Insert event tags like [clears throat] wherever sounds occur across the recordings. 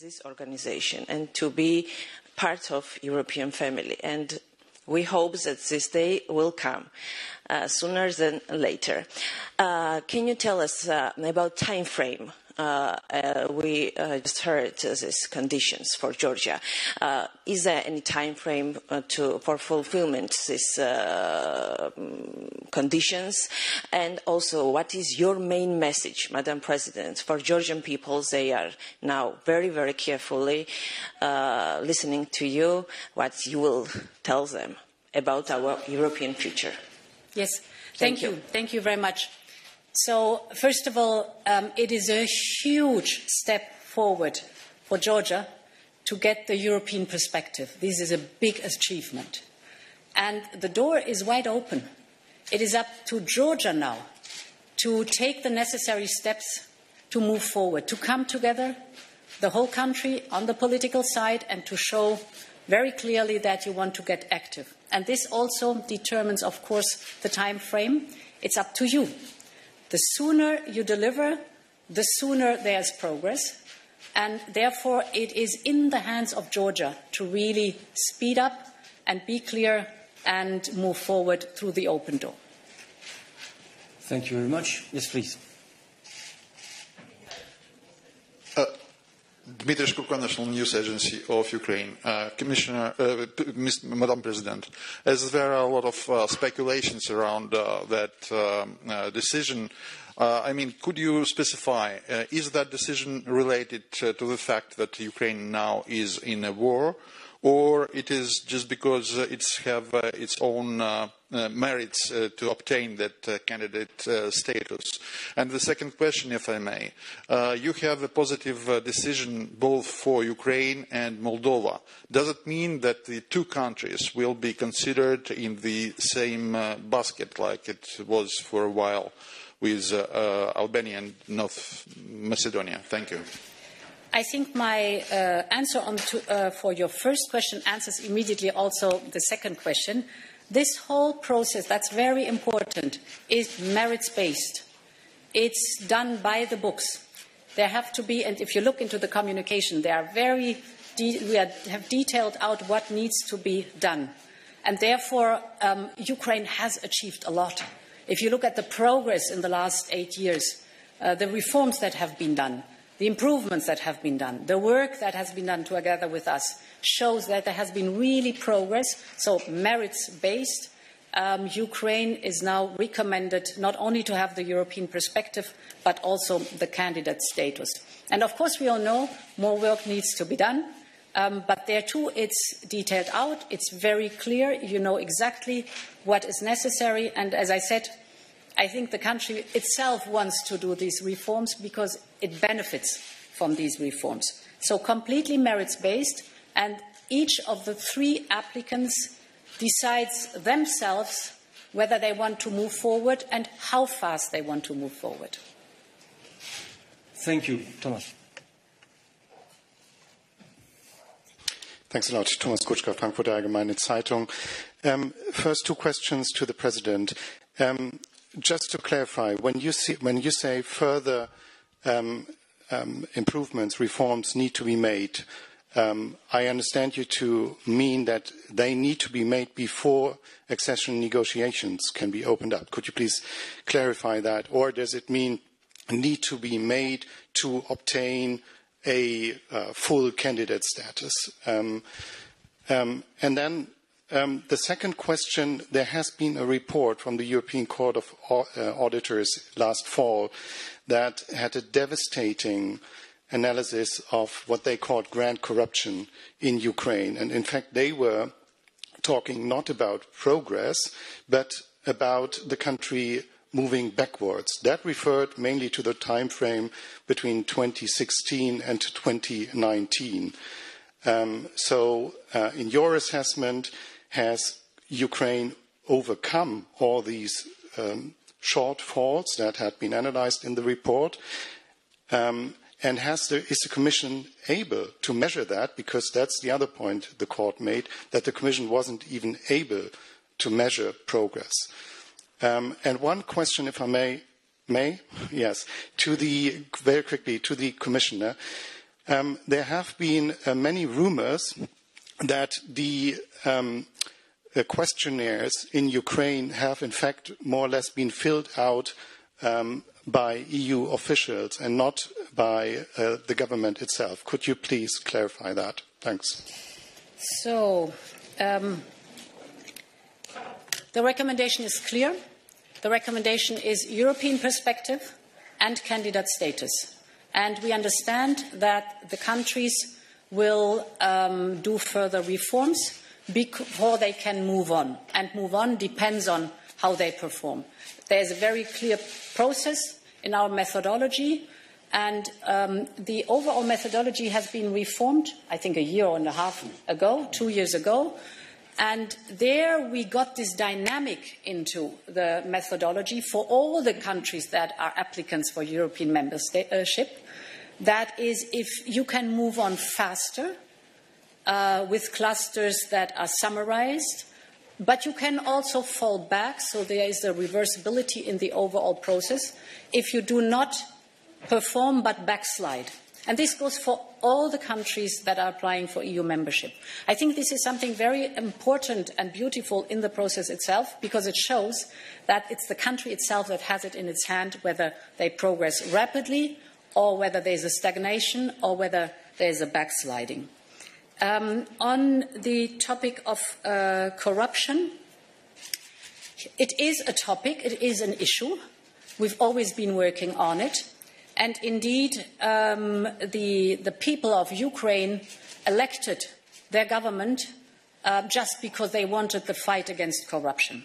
this organization and to be part of European family. And we hope that this day will come uh, sooner than later. Uh, can you tell us uh, about time frame? Uh, uh, we uh, just heard these conditions for Georgia. is there any time frame to, for fulfillment of these conditions? And also, what is your main message, Madam President, for Georgian people? They are now very, very carefully listening to you. What you will tell them about our European future? Yes, thank, thank you. you. Thank you very much. So, first of all, um, it is a huge step forward for Georgia to get the European perspective. This is a big achievement. And the door is wide open. It is up to Georgia now to take the necessary steps to move forward, to come together, the whole country on the political side, and to show very clearly that you want to get active. And this also determines, of course, the time frame. It's up to you the sooner you deliver, the sooner there's progress. And therefore, it is in the hands of Georgia to really speed up and be clear and move forward through the open door. Thank you very much. Yes, please. Dmitry Shkurko, National News Agency of Ukraine. Uh, Commissioner, uh, Madam President, as there are a lot of uh, speculations around uh, that um, uh, decision, uh, I mean, could you specify, is that decision related to the fact that Ukraine now is in a war, or it is just because it's have its own merits uh, to obtain that uh, candidate status? And the second question, if I may, you have a positive decision both for Ukraine and Moldova. Does it mean that the two countries will be considered in the same basket like it was for a while with Albania and North Macedonia? Thank you. I think my uh, answer to, uh, for your first question answers immediately also the second question. This whole process, that's very important, is merits based. It's done by the books. There have to be, and if you look into the communication, they are very, we have detailed out what needs to be done. And therefore, um, Ukraine has achieved a lot. If you look at the progress in the last eight years, uh, the reforms that have been done, the improvements that have been done, the work that has been done together with us shows that there has been really progress, so merits based. Um, Ukraine is now recommended not only to have the European perspective, but also the candidate status. And of course, we all know more work needs to be done. Um, but there too, it's detailed out. It's very clear. You know exactly what is necessary. And as I said, I think the country itself wants to do these reforms because it benefits from these reforms. So completely merits based, and each of the three applicants decides themselves whether they want to move forward and how fast they want to move forward. Thank you. Thomas. Thanks a lot. Thomas Kutschka, Frankfurter Allgemeine Zeitung. Um, first, two questions to the President. Um, just to clarify, when you, see, when you say further um, um, improvements, reforms need to be made, um, I understand you to mean that they need to be made before accession negotiations can be opened up. Could you please clarify that? Or does it mean need to be made to obtain a uh, full candidate status? Um, um, and then um, the second question, there has been a report from the European Court of uh, Auditors last fall that had a devastating analysis of what they called grand corruption in Ukraine. And in fact, they were talking not about progress, but about the country moving backwards. That referred mainly to the time frame between 2016 and 2019. Um, so, uh, in your assessment, has Ukraine overcome all these um, shortfalls that had been analyzed in the report? Um, and the, is the Commission able to measure that? Because that's the other point the court made, that the Commission wasn't even able to measure progress. Um, and one question, if I may, may, [laughs] yes, to the, very quickly, to the Commissioner. Um, there have been uh, many rumors that the um, uh, questionnaires in Ukraine have, in fact, more or less been filled out um, by EU officials and not by uh, the government itself. Could you please clarify that? Thanks. So, um, the recommendation is clear. The recommendation is European perspective and candidate status. And we understand that the countries will um, do further reforms before they can move on. And move on depends on how they perform. There's a very clear process in our methodology, and um, the overall methodology has been reformed, I think, a year and a half ago, two years ago. And there we got this dynamic into the methodology for all the countries that are applicants for European membership. That is, if you can move on faster uh, with clusters that are summarized, but you can also fall back, so there is a reversibility in the overall process if you do not perform but backslide. And this goes for all the countries that are applying for EU membership. I think this is something very important and beautiful in the process itself because it shows that it's the country itself that has it in its hand whether they progress rapidly or whether there's a stagnation or whether there's a backsliding. Um, on the topic of uh, corruption, it is a topic, it is an issue. We've always been working on it. And indeed, um, the, the, people of Ukraine elected their government uh, just because they wanted the fight against corruption.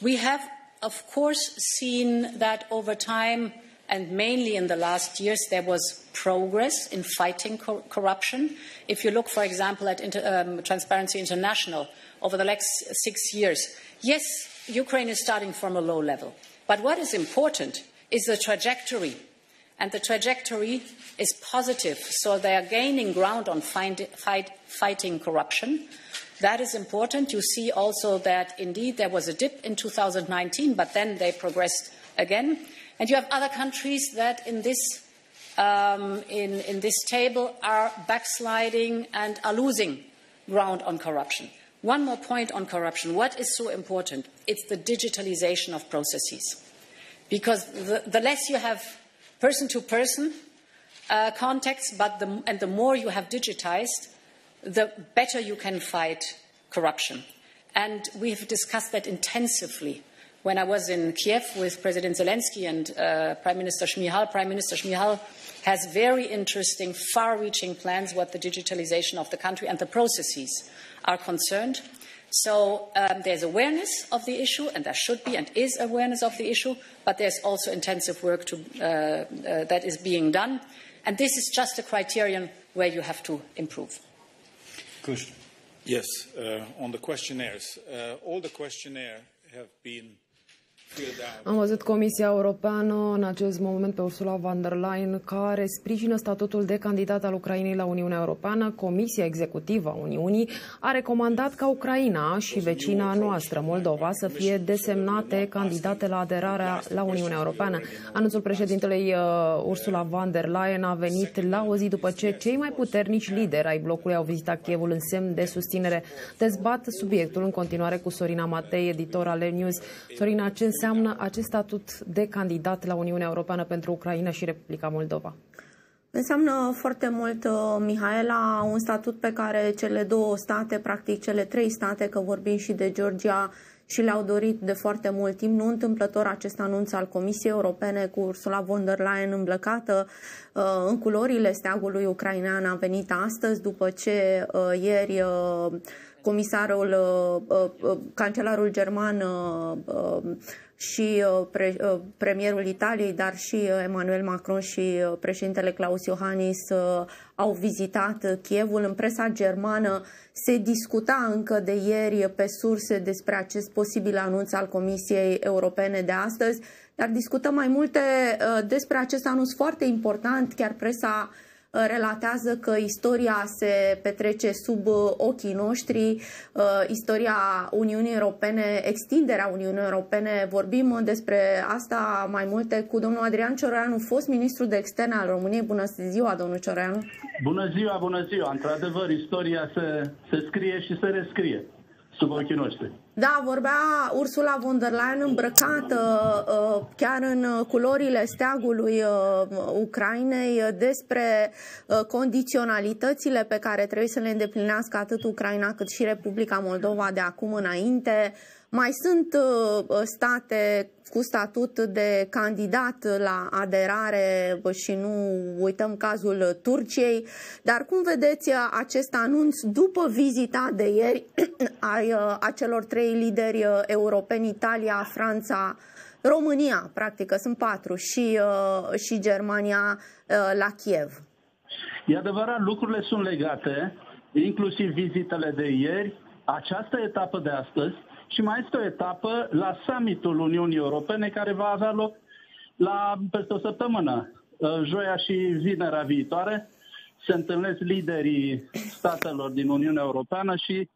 We have, of course, seen that over time, and mainly in the last years, there was progress in fighting cor corruption. If you look, for example, at Inter um, Transparency International over the next six years, yes, Ukraine is starting from a low level. But what is important is the trajectory and the trajectory is positive. So they are gaining ground on find, fight, fighting corruption. That is important. You see also that indeed there was a dip in 2019, but then they progressed again. And you have other countries that in this, um, in, in this table are backsliding and are losing ground on corruption. One more point on corruption. What is so important? It's the digitalization of processes. Because the, the less you have person to person uh, contacts, but the, and the more you have digitized, the better you can fight corruption. And we have discussed that intensively. When I was in Kiev with President Zelensky and uh, Prime Minister Shmihal, Prime Minister Shmihal has very interesting, far-reaching plans what the digitalization of the country and the processes are concerned. So um, there's awareness of the issue, and there should be and is awareness of the issue, but there's also intensive work to, uh, uh, that is being done. And this is just a criterion where you have to improve. Yes, uh, on the questionnaires. Uh, all the questionnaires have been Am văzut Comisia Europeană în acest moment pe Ursula von der Leyen care sprijină statutul de candidat al Ucrainei la Uniunea Europeană. Comisia Executivă a Uniunii a recomandat ca Ucraina și vecina noastră, Moldova, să fie desemnate candidate la aderarea la Uniunea Europeană. Anunțul președintelui uh, Ursula von der Leyen a venit la o zi după ce cei mai puternici lideri ai blocului au vizitat Kievul în semn de susținere. Dezbat subiectul în continuare cu Sorina Matei, editor al News. Sorina, ce înseamnă acest statut de candidat la Uniunea Europeană pentru Ucraina și Republica Moldova? Înseamnă foarte mult, uh, Mihaela, un statut pe care cele două state, practic cele trei state, că vorbim și de Georgia, și le-au dorit de foarte mult timp. Nu întâmplător acest anunț al Comisiei Europene cu Ursula von der Leyen îmblăcată uh, în culorile steagului ucrainean a venit astăzi după ce uh, ieri comisarul, cancelarul german și uh, pre, uh, premierul Italiei, dar și uh, Emmanuel Macron și președintele Klaus Iohannis au vizitat Kievul. În presa germană se discuta încă de ieri pe surse despre acest posibil anunț al Comisiei Europene de astăzi, dar discutăm mai multe despre acest anunț foarte important, chiar presa relatează că istoria se petrece sub ochii noștri, istoria Uniunii Europene, extinderea Uniunii Europene. Vorbim despre asta mai multe cu domnul Adrian Cioreanu, fost ministru de externe al României. Bună ziua, domnul Cioreanu! Bună ziua, bună ziua! Într-adevăr, istoria se, se scrie și se rescrie sub ochii noștri. Da, vorbea Ursula von der Leyen îmbrăcată uh, chiar în culorile steagului uh, Ucrainei despre uh, condiționalitățile pe care trebuie să le îndeplinească atât Ucraina cât și Republica Moldova de acum înainte. Mai sunt state cu statut de candidat la aderare și nu uităm cazul Turciei, dar cum vedeți acest anunț după vizita de ieri [clears throat] a celor trei lideri europeni, Italia, Franța, România, practic, sunt patru, și, și Germania la Kiev? E adevărat, lucrurile sunt legate, inclusiv vizitele de ieri, această etapă de astăzi, și mai este o etapă la summitul Uniunii Europene care va avea loc la peste o săptămână, uh, joia și vinerea viitoare. Se întâlnesc liderii statelor din Uniunea Europeană și,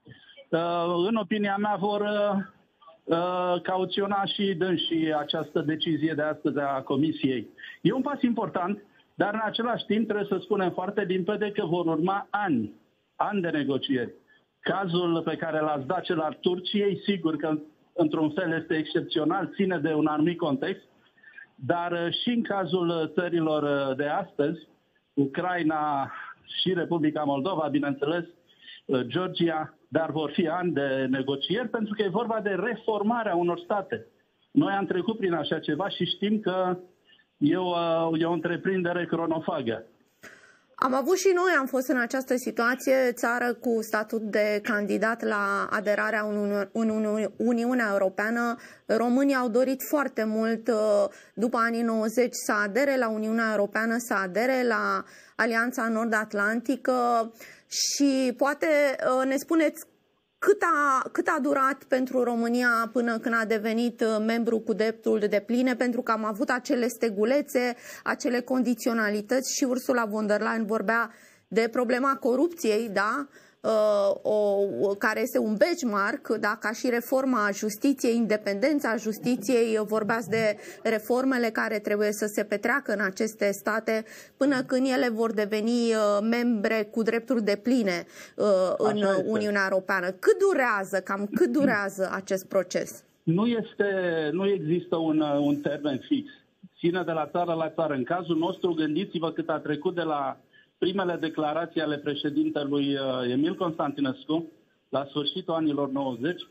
uh, în opinia mea, vor uh, cauționa și dânsii această decizie de astăzi a Comisiei. E un pas important, dar în același timp trebuie să spunem foarte limpede că vor urma ani, ani de negocieri. Cazul pe care l-ați dat cel al Turciei, sigur că într-un fel este excepțional, ține de un anumit context, dar uh, și în cazul uh, țărilor uh, de astăzi, Ucraina și Republica Moldova, bineînțeles, Georgia, dar vor fi ani de negocieri pentru că e vorba de reformarea unor state. Noi am trecut prin așa ceva și știm că e o, e o întreprindere cronofagă. Am avut și noi, am fost în această situație, țară cu statut de candidat la aderarea în Uniunea Europeană. Românii au dorit foarte mult, uh, după anii 90, să adere la Uniunea Europeană, să adere la Alianța Nord-Atlantică și poate uh, ne spuneți cât a, cât a durat pentru România până când a devenit uh, membru cu dreptul de pline? Pentru că am avut acele stegulețe, acele condiționalități și Ursula von der Leyen vorbea de problema corupției, da? Uh, o, care este un benchmark, da, ca și reforma justiției, independența justiției, vorbeați de reformele care trebuie să se petreacă în aceste state până când ele vor deveni uh, membre cu drepturi de pline uh, în Uniunea Europeană. Cât durează, cam cât durează acest proces? Nu, este, nu există un, un termen fix. Ține de la țară la țară. În cazul nostru, gândiți-vă cât a trecut de la primele declarații ale președintelui uh, Emil Constantinescu la sfârșitul anilor 90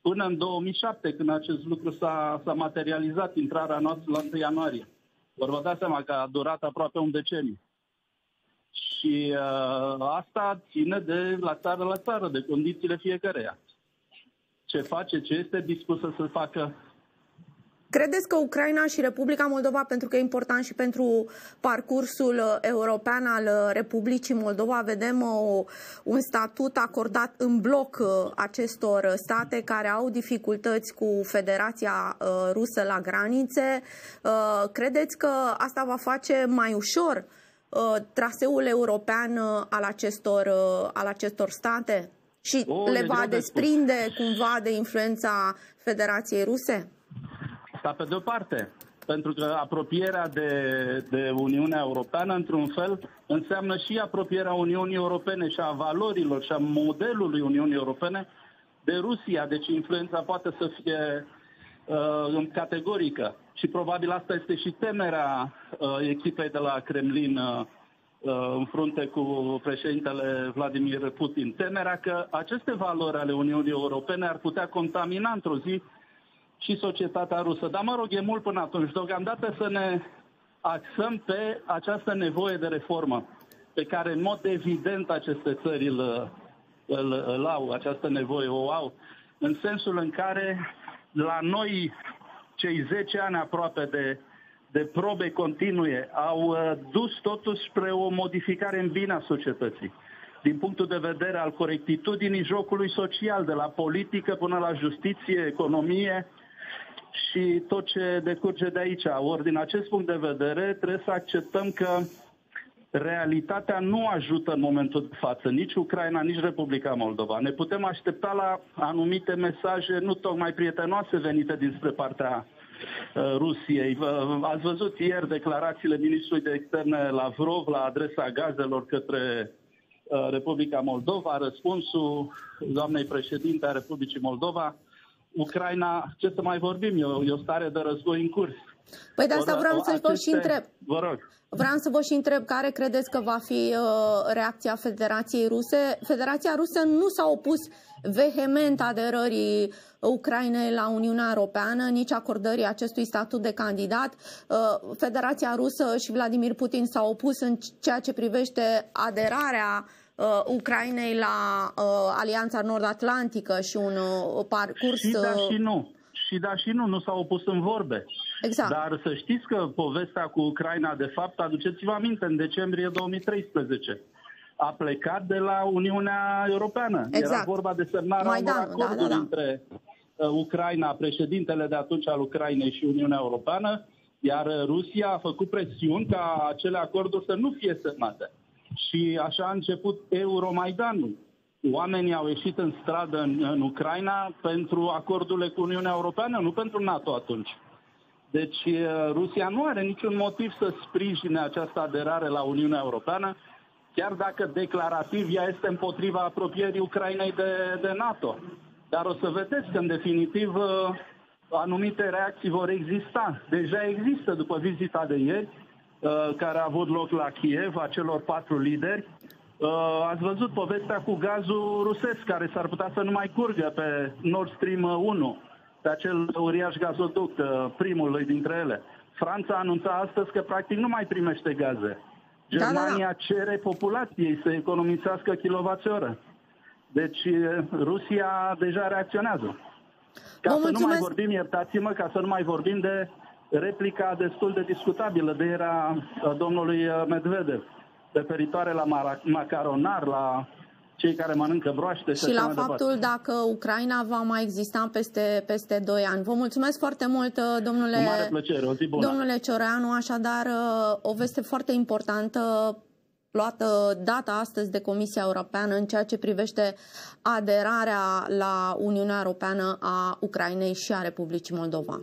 până în 2007, când acest lucru s-a, s-a materializat, intrarea noastră la 1 ianuarie. Vă vă dați seama că a durat aproape un deceniu. Și uh, asta ține de la țară la țară, de condițiile fiecăreia. Ce face, ce este dispusă să facă Credeți că Ucraina și Republica Moldova, pentru că e important și pentru parcursul uh, european al uh, Republicii Moldova, vedem o, uh, un statut acordat în bloc acestor state care au dificultăți cu Federația Rusă la granițe. Credeți că asta va face mai ușor traseul european al acestor, al acestor state? Și o, le va desprinde cumva de influența Federației Ruse? Asta pe de-o parte. Pentru că apropierea de, de Uniunea Europeană, într-un fel, înseamnă și apropierea Uniunii Europene și a valorilor și a modelului Uniunii Europene de Rusia. Deci influența poate să fie uh, categorică. Și probabil asta este și temerea uh, echipei de la Kremlin uh, uh, în frunte cu președintele Vladimir Putin. Temerea că aceste valori ale Uniunii Europene ar putea contamina într-o zi și societatea rusă. Dar mă rog, e mult până atunci. Deocamdată să ne axăm pe această nevoie de reformă, pe care în mod evident aceste țări îl, îl, îl au, această nevoie o au, în sensul în care la noi cei 10 ani aproape de, de probe continue au uh, dus totuși spre o modificare în bine a societății din punctul de vedere al corectitudinii jocului social, de la politică până la justiție, economie, și tot ce decurge de aici. Ori din acest punct de vedere trebuie să acceptăm că realitatea nu ajută în momentul de față nici Ucraina, nici Republica Moldova. Ne putem aștepta la anumite mesaje nu tocmai prietenoase venite dinspre partea uh, Rusiei. Ați văzut ieri declarațiile ministrului de externe Lavrov la adresa gazelor către uh, Republica Moldova, răspunsul doamnei președinte a Republicii Moldova, Ucraina, ce să mai vorbim, e o, e o stare de război în curs. Păi de asta vreau să-l vă și întreb. Vă rog. Vreau să vă și întreb care credeți că va fi uh, reacția Federației Ruse. Federația Rusă nu s-a opus vehement aderării Ucrainei la Uniunea Europeană, nici acordării acestui statut de candidat. Uh, Federația Rusă și Vladimir Putin s-au opus în ceea ce privește aderarea uh, Ucrainei la uh, Alianța Nord-Atlantică și un uh, parcurs... Și da uh, și nu. Și da și nu, nu s-au opus în vorbe. Exact. Dar să știți că povestea cu Ucraina, de fapt, aduceți-vă aminte, în decembrie 2013 a plecat de la Uniunea Europeană. Exact. Era vorba de semnarea Maidan, unor acorduri da, da, da. între uh, Ucraina, președintele de atunci al Ucrainei și Uniunea Europeană, iar uh, Rusia a făcut presiuni ca acele acorduri să nu fie semnate. Și așa a început Euromaidanul. Oamenii au ieșit în stradă în, în Ucraina pentru acordurile cu Uniunea Europeană, nu pentru NATO atunci. Deci uh, Rusia nu are niciun motiv să sprijine această aderare la Uniunea Europeană, chiar dacă declarativ ea este împotriva apropierii Ucrainei de, de NATO. Dar o să vedeți că, în definitiv, uh, anumite reacții vor exista. Deja există după vizita de ieri, uh, care a avut loc la Kiev, a celor patru lideri. Uh, Ați văzut povestea cu gazul rusesc, care s-ar putea să nu mai curgă pe Nord Stream 1, pe acel uriaș gazoduct, uh, primul dintre ele. Franța anunța astăzi că practic nu mai primește gaze. Da, da, da. Germania cere populației să economisească kilovați-oră. Deci uh, Rusia deja reacționează. Ca Vă să nu mai mulțumesc. vorbim, iertați-mă, ca să nu mai vorbim de replica destul de discutabilă de era a domnului uh, Medvedev, referitoare la mara- macaronar, la cei care mănâncă broaște și, și așa la mai departe. faptul dacă Ucraina va mai exista peste, peste 2 ani. Vă mulțumesc foarte mult, uh, domnule, Cu mare plăcere, o zi bună. domnule Cioreanu. Așadar, uh, o veste foarte importantă luată data astăzi de Comisia Europeană în ceea ce privește aderarea la Uniunea Europeană a Ucrainei și a Republicii Moldova.